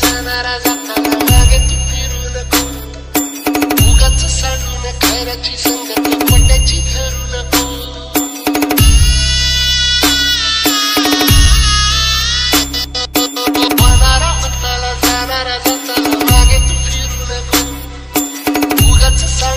जाणारा जाताना लागे तू फिरू नको उगाच सांडू न खैराची संगती पट्याची